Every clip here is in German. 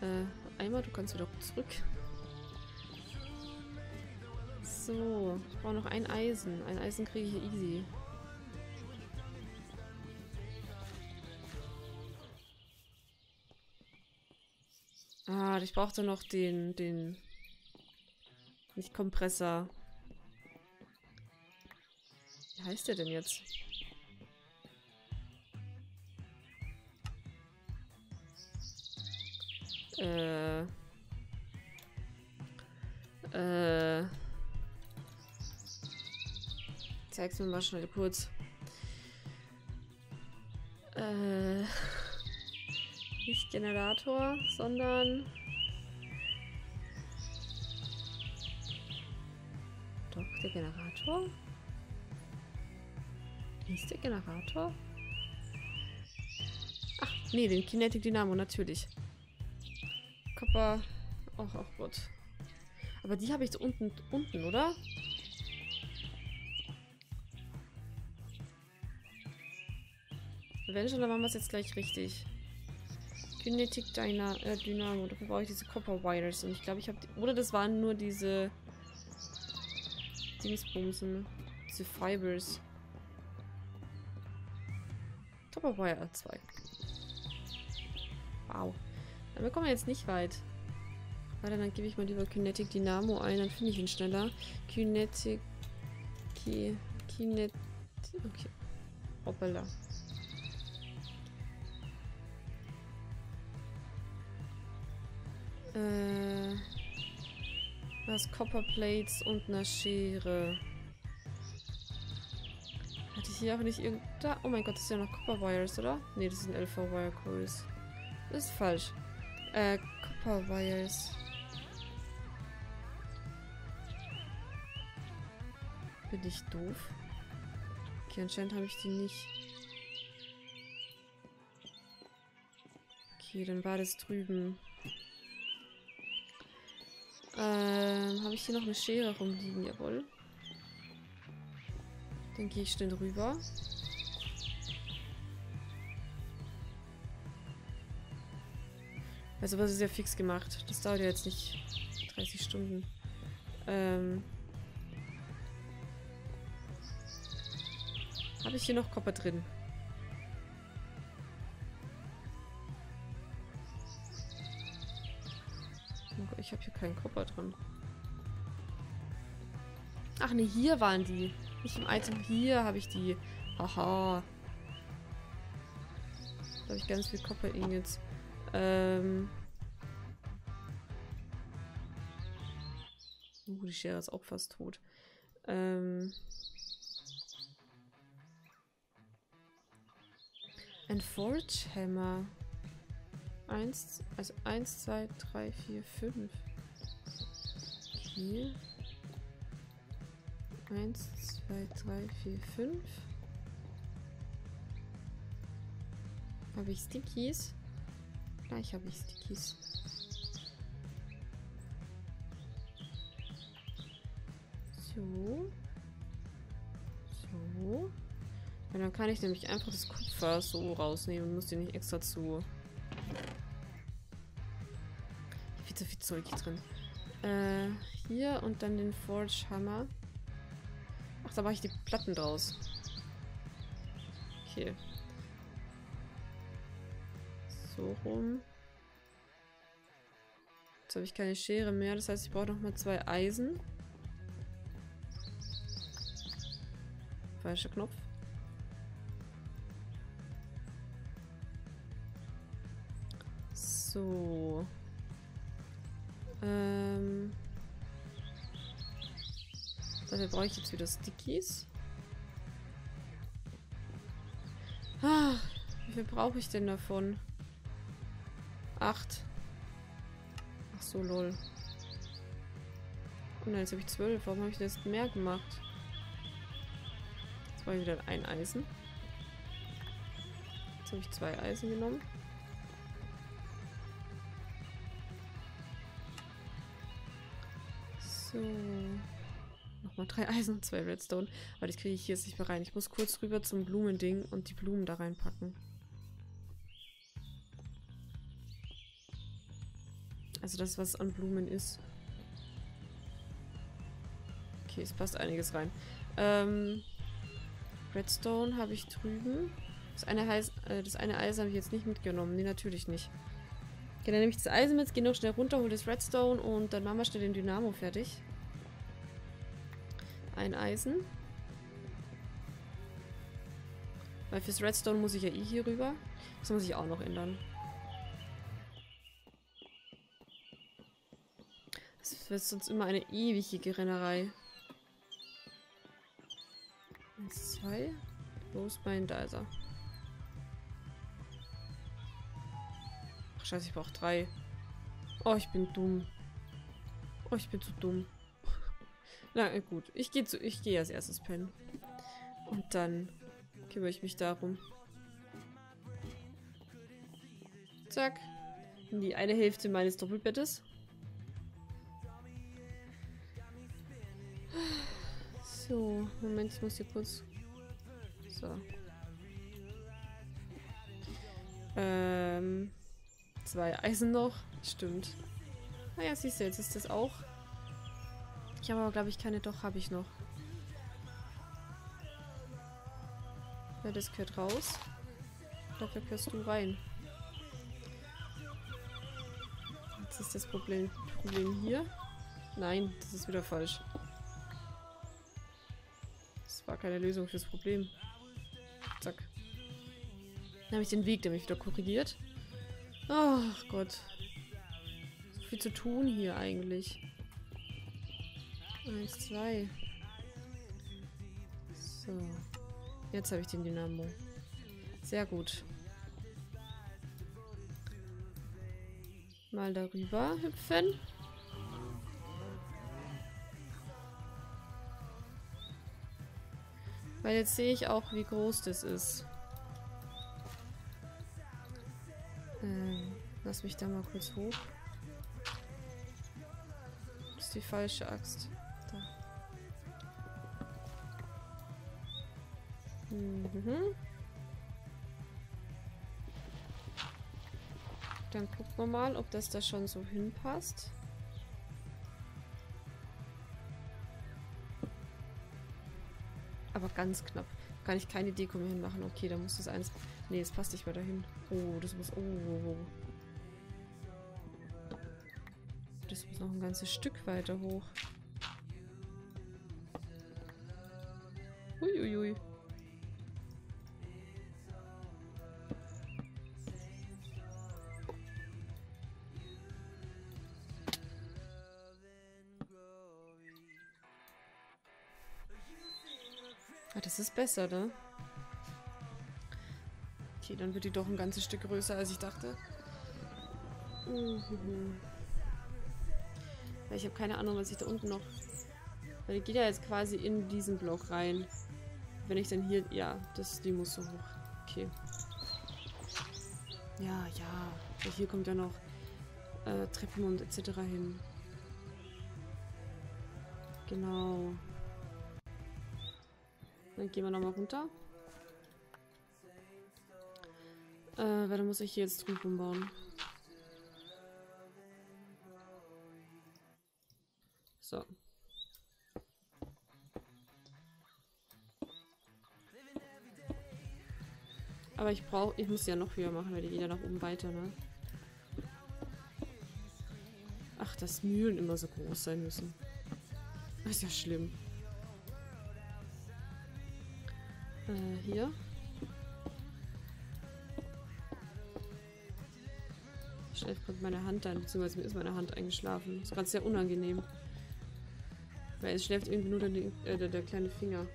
Äh, einmal, du kannst wieder zurück. So, ich brauche noch ein Eisen. Ein Eisen kriege ich easy. Ah, ich brauchte noch den, den, nicht Kompressor. Wie heißt der denn jetzt? Äh. Äh. Zeig's mir mal schnell kurz. Äh. Nicht Generator, sondern. Doch, der Generator? Ist der Generator? Ach, nee, den Kinetic Dynamo, natürlich. Copper. Ach, ach Gott. Aber die habe ich so unten, unten, oder? Wenn schon, dann machen wir es jetzt gleich richtig. Kinetic Dyna äh, Dynamo. Dafür brauche ich diese Copper Wires. Und ich glaube, ich habe... Oder das waren nur diese... Dingsbumsen. Diese Fibers. Copper Wire 2. Wow. Aber wir kommen jetzt nicht weit. Warte, dann gebe ich mal lieber Kinetic Dynamo ein, dann finde ich ihn schneller. Kinetic... Ki... Kinet... Okay. Hoppala. Äh... Was? Copper Plates und eine Schere. Hatte ich hier auch nicht irgend... Da? Oh mein Gott, das ist ja noch Copper Wires, oder? Ne, das sind LV Wire Coils. Das ist falsch. Äh, Copper Wires. Bin ich doof? Okay, anscheinend habe ich die nicht. Okay, dann war das drüben. Ähm, habe ich hier noch eine Schere rumliegen? Jawohl. Dann gehe ich schnell rüber. Also was ist ja fix gemacht. Das dauert ja jetzt nicht 30 Stunden. Ähm Habe ich hier noch Kopper drin? Oh ich habe hier keinen Kopper drin. Ach ne, hier waren die. Nicht im Item. Hier habe ich die. Haha. Da habe ich ganz viel Copper Ingots. Ähm. Uh, die Schere ist auch fast tot. Ähm. Ein Forge Hammer. Eins, also eins, zwei, drei, vier, fünf. Hier. Eins, zwei, drei, vier, fünf. Habe ich Stickies? Gleich habe ich Stickies. So. So. Und dann kann ich nämlich einfach das Kupfer so rausnehmen und muss den nicht extra zu... Viel zu viel Zeug hier drin. Äh, hier und dann den Forge Hammer. Ach, da mache ich die Platten draus. Okay. So rum. Jetzt habe ich keine Schere mehr. Das heißt, ich brauche nochmal zwei Eisen. Falscher Knopf. So. Ähm. Dafür brauche ich jetzt wieder Stickies. Ah, wie viel brauche ich denn davon? Acht. Ach so, lol. Und jetzt habe ich zwölf. Warum habe ich das mehr gemacht? Jetzt war ich wieder ein Eisen. Jetzt habe ich zwei Eisen genommen. So. Nochmal drei Eisen und zwei Redstone. Aber das kriege ich hier jetzt nicht mehr rein. Ich muss kurz rüber zum Blumending und die Blumen da reinpacken. Also das, was an Blumen ist. Okay, es passt einiges rein. Ähm, Redstone habe ich drüben. Das eine, Heiß, äh, das eine Eisen habe ich jetzt nicht mitgenommen. Nee, natürlich nicht. Okay, dann nehme ich das Eisen mit, gehe noch schnell runter, hole das Redstone und dann machen wir schnell den Dynamo fertig. Ein Eisen. Weil fürs Redstone muss ich ja eh hier rüber. Das muss ich auch noch ändern. Das wird sonst immer eine ewige Rennerei. Eins, zwei. Ist mein? Da ist er. Ach, scheiße, ich brauche drei. Oh, ich bin dumm. Oh, ich bin zu dumm. Na gut, ich gehe ich als erstes pennen. Und dann kümmere ich mich darum. Zack. In die eine Hälfte meines Doppelbettes. So, Moment, ich muss hier kurz... So. Ähm... Zwei Eisen noch. Stimmt. Naja, siehst du, jetzt ist das auch. Ich habe aber, glaube ich, keine... Doch, habe ich noch. Ja, das gehört raus. Dafür gehörst du rein. Jetzt ist das Problem, Problem hier. Nein, das ist wieder falsch. Keine Lösung fürs Problem. Zack. Dann habe ich den Weg nämlich wieder korrigiert. Ach Gott. So viel zu tun hier eigentlich. Eins, zwei. So. Jetzt habe ich den Dynamo. Sehr gut. Mal darüber hüpfen. Weil jetzt sehe ich auch, wie groß das ist. Ähm, lass mich da mal kurz hoch. Das ist die falsche Axt. Mhm. Dann gucken wir mal, ob das da schon so hinpasst. Aber ganz knapp. Kann ich keine Deko mehr hinmachen. Okay, da muss das eins... Nee, es passt nicht mehr dahin. Oh, das muss... Oh, oh, oh. Das muss noch ein ganzes Stück weiter hoch. Besser, ne? Okay, dann wird die doch ein ganzes Stück größer, als ich dachte. Mhm. Ich habe keine Ahnung, was ich da unten noch... Weil die geht ja jetzt quasi in diesen Block rein. Wenn ich dann hier... Ja, das, die muss so hoch. Okay. Ja, ja. hier kommt ja noch äh, Treppen und etc. hin. Genau. Dann gehen wir nochmal runter. Äh, dann muss ich hier jetzt drüben bauen. So. Aber ich brauche, ich muss ja noch höher machen, weil die geht ja nach oben weiter, ne? Ach, dass Mühlen immer so groß sein müssen. Das ist ja schlimm. Äh, hier. Schläft gerade meine Hand an, beziehungsweise mir ist meine Hand eingeschlafen. Das ist gerade sehr unangenehm. Weil es schläft irgendwie nur der, äh, der, der, kleine Finger.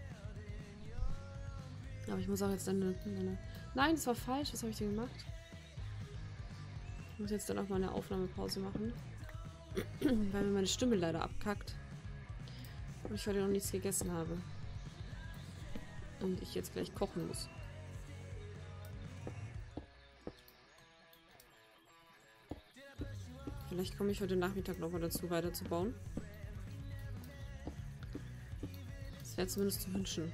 Aber ich muss auch jetzt dann eine Nein, das war falsch. Was habe ich denn gemacht? Ich muss jetzt dann auch mal eine Aufnahmepause machen. Weil mir meine Stimme leider abkackt. Und ich heute noch nichts gegessen habe und ich jetzt gleich kochen muss. Vielleicht komme ich heute Nachmittag nochmal dazu, weiterzubauen. Das wäre zumindest zu wünschen.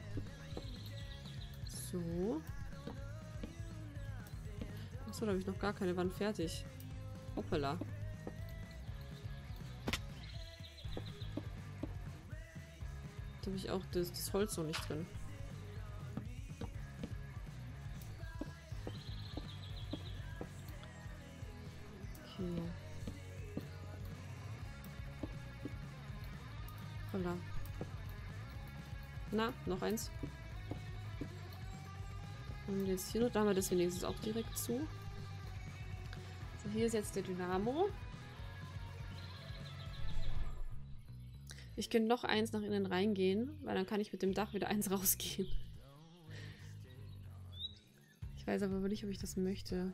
So. Achso, da habe ich noch gar keine Wand fertig. Hoppala. Da habe ich auch das, das Holz noch nicht drin. Na, noch eins. Und jetzt hier noch, da haben wir das wenigstens auch direkt zu. So, hier ist jetzt der Dynamo. Ich könnte noch eins nach innen reingehen, weil dann kann ich mit dem Dach wieder eins rausgehen. Ich weiß aber nicht, ob ich das möchte.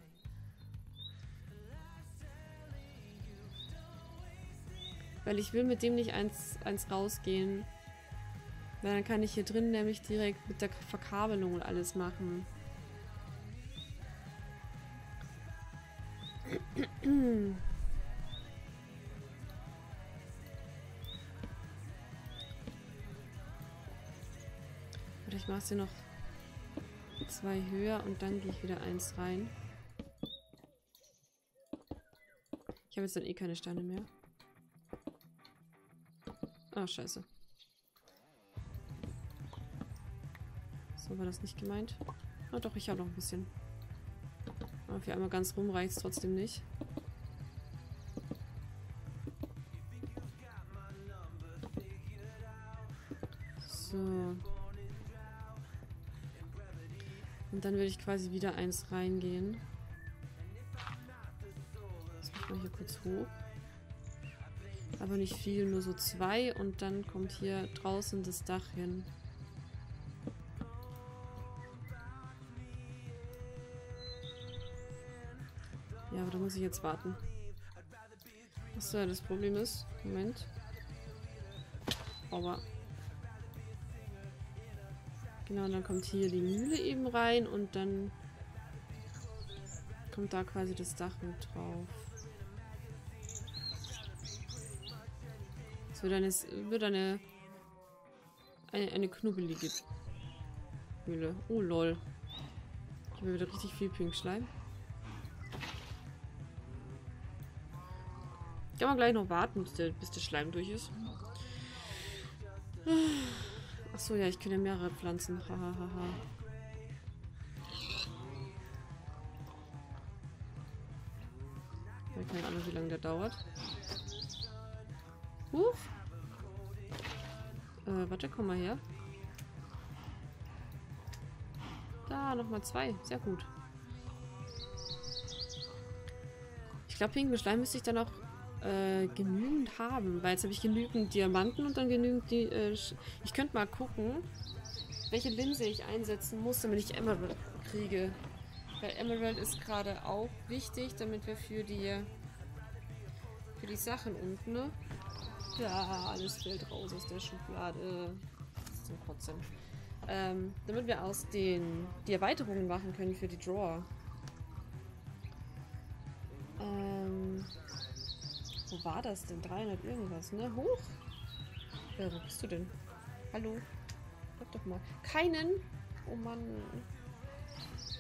Weil ich will mit dem nicht eins, eins rausgehen. Dann kann ich hier drin nämlich direkt mit der Verkabelung und alles machen. Oder ich mache sie noch zwei höher und dann gehe ich wieder eins rein. Ich habe jetzt dann eh keine Steine mehr. Ah, scheiße. So war das nicht gemeint. Ah doch, ich habe noch ein bisschen. Aber für einmal ganz rum reicht es trotzdem nicht. So. Und dann würde ich quasi wieder eins reingehen. Das macht man hier kurz hoch. Aber nicht viel, nur so zwei. Und dann kommt hier draußen das Dach hin. Muss ich jetzt warten. Was da das Problem ist. Moment. Aber. Genau, dann kommt hier die Mühle eben rein und dann kommt da quasi das Dach mit drauf. Es wird eine, wird eine, eine, eine knubbelige Mühle. Oh lol. Ich habe wieder richtig viel Pinkschleim. Kann man gleich noch warten, bis der, bis der Schleim durch ist. Achso, ja, ich kenne mehrere Pflanzen. Hahaha. Ha, ha. Ich keine Ahnung, wie lange der dauert. Huch. Äh, warte, komm mal her. Da, nochmal zwei. Sehr gut. Ich glaube, pinken Schleim müsste ich dann auch äh, genügend haben. Weil jetzt habe ich genügend Diamanten und dann genügend... Die, äh, ich könnte mal gucken, welche Linse ich einsetzen muss, damit ich Emerald kriege. Weil Emerald ist gerade auch wichtig, damit wir für die für die Sachen unten, ne? Ja, alles fällt raus aus der Schublade. Zum Kotzen. Ähm, damit wir aus den die Erweiterungen machen können für die Drawer. Ähm, wo war das denn? 300 irgendwas, ne? Hoch? Ja, wo bist du denn? Hallo? Bleib doch mal. Keinen? Oh Mann.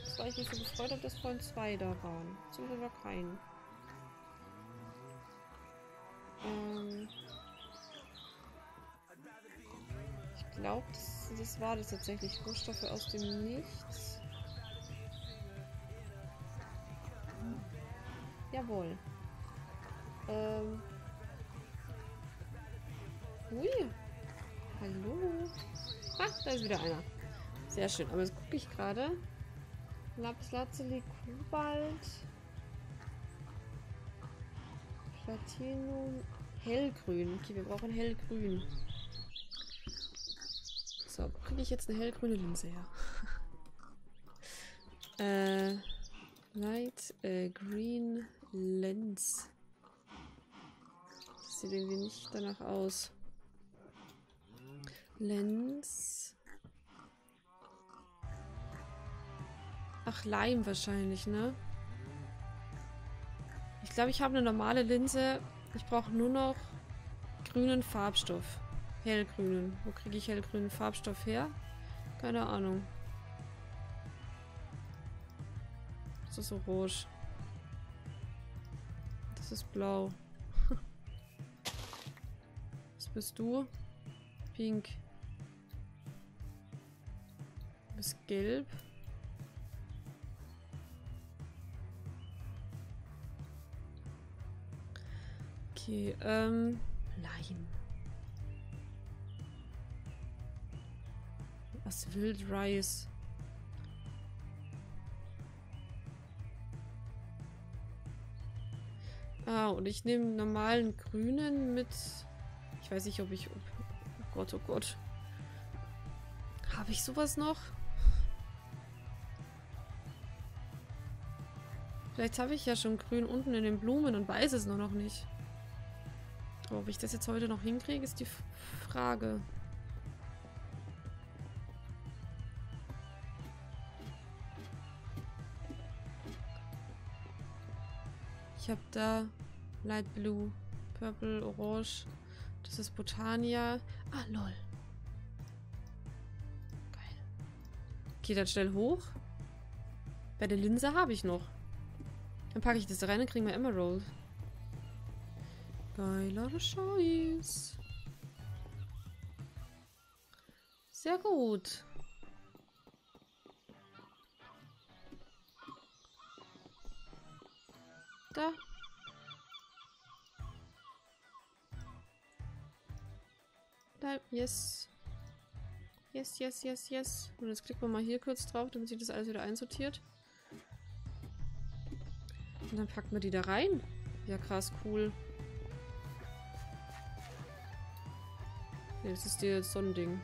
Das war ich mich so gefreut habe, dass vorhin zwei da waren. Zum Glück war kein. Ähm ich glaube, das, das war das tatsächlich. Rohstoffe aus dem Nichts. Jawohl. Ähm. Hui. Hallo. Ah, da ist wieder einer. Sehr schön. Aber jetzt gucke ich gerade. Lapslazuli, Kobalt. Platinum. Hellgrün. Okay, wir brauchen hellgrün. So, wo kriege ich jetzt eine hellgrüne Linse her? äh, Light äh, Green Lens. Sieht irgendwie nicht danach aus. Lens. Ach, Leim wahrscheinlich, ne? Ich glaube, ich habe eine normale Linse. Ich brauche nur noch grünen Farbstoff. Hellgrünen. Wo kriege ich hellgrünen Farbstoff her? Keine Ahnung. Das ist orange. Das ist blau. Bist du? Pink. Bis gelb. Okay, ähm. Leim. Was Wildreis? Ah, und ich nehme normalen grünen mit. Ich weiß nicht, ob ich. Oh Gott, oh Gott. Habe ich sowas noch? Vielleicht habe ich ja schon grün unten in den Blumen und weiß es nur noch nicht. Aber ob ich das jetzt heute noch hinkriege, ist die Frage. Ich habe da Light Blue, Purple, Orange. Das ist Botania. Ah, lol. Geil. Geht dann schnell hoch. Bei der Linse habe ich noch. Dann packe ich das rein und kriegen wir Emerald. Geiler Scheiß. Sehr gut. Da. Da, yes. Yes, yes, yes, yes. Und jetzt klicken wir mal hier kurz drauf, damit sich das alles wieder einsortiert. Und dann packen wir die da rein. Ja, krass, cool. Das ist dir so ein Ding.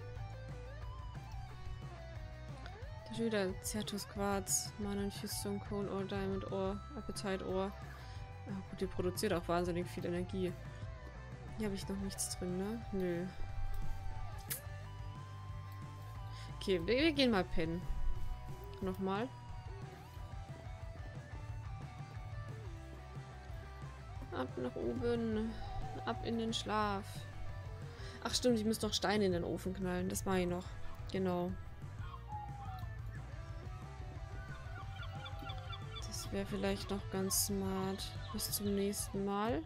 Da steht wieder Zertus Quarz, Stone Cone Ore, Diamond Ore, Appetite Ore. Ah, gut, die produziert auch wahnsinnig viel Energie. Hier habe ich noch nichts drin, ne? Nö. Okay, wir, wir gehen mal pennen. Nochmal. Ab nach oben. Ab in den Schlaf. Ach stimmt, ich muss doch Steine in den Ofen knallen. Das mache ich noch. Genau. Das wäre vielleicht noch ganz smart. Bis zum nächsten Mal.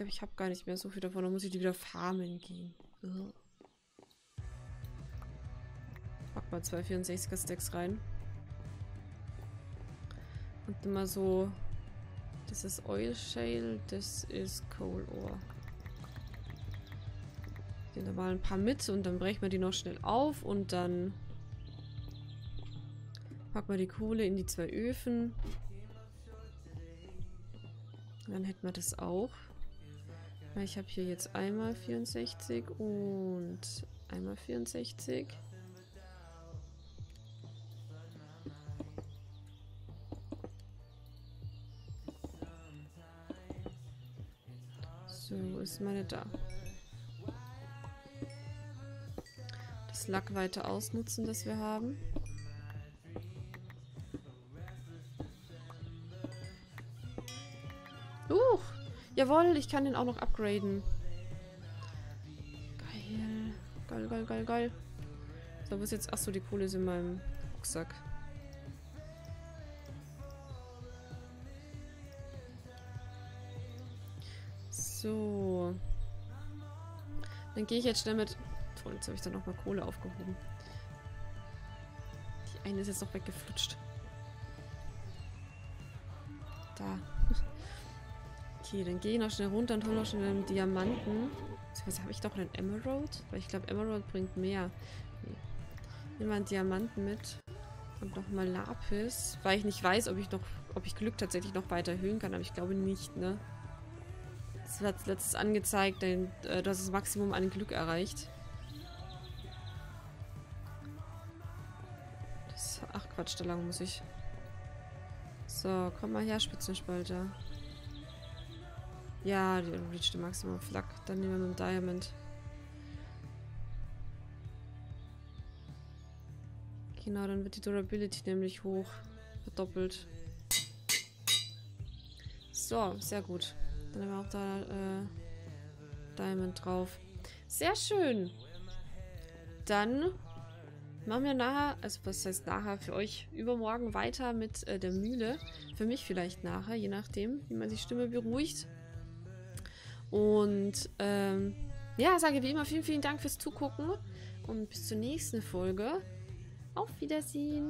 Glaube, ich habe gar nicht mehr so viel davon. Dann muss ich die wieder farmen gehen. Pack mal zwei 64er Stacks rein. Und immer so das ist Oil Shale, das ist Coal Ore. Den da mal ein paar mit und dann brechen wir die noch schnell auf und dann packen wir die Kohle in die zwei Öfen. Dann hätten wir das auch. Ich habe hier jetzt einmal 64 und einmal 64. ist meine da. Das Lack weiter ausnutzen, das wir haben. Jawohl, ich kann den auch noch upgraden. Geil. Geil, geil, geil, geil. So, wo ist jetzt... Achso, die Kohle ist in meinem Rucksack. So. Dann gehe ich jetzt schnell mit... Toll, jetzt habe ich da nochmal Kohle aufgehoben. Die eine ist jetzt noch weggeflutscht. Da. Okay, dann gehe ich noch schnell runter und hole noch schnell einen Diamanten. Was habe ich doch einen Emerald? Weil ich glaube, Emerald bringt mehr. Nee. Nehmen wir einen Diamanten mit. Und nochmal Lapis. Weil ich nicht weiß, ob ich noch, ob ich Glück tatsächlich noch weiter erhöhen kann. Aber ich glaube nicht, ne? Das hat letztes angezeigt, denn, äh, du hast das Maximum an Glück erreicht. Ach Quatsch, da lang muss ich. So, komm mal her, Spitzenspalter. Ja, die reached Maximum Flak. Dann nehmen wir mit dem Diamond. Genau, dann wird die Durability nämlich hoch. Verdoppelt. So, sehr gut. Dann haben wir auch da äh, Diamond drauf. Sehr schön. Dann machen wir nachher, also was heißt nachher für euch, übermorgen weiter mit äh, der Mühle. Für mich vielleicht nachher, je nachdem, wie man die Stimme beruhigt. Und ähm, ja, sage wie immer vielen, vielen Dank fürs Zugucken und bis zur nächsten Folge. Auf Wiedersehen.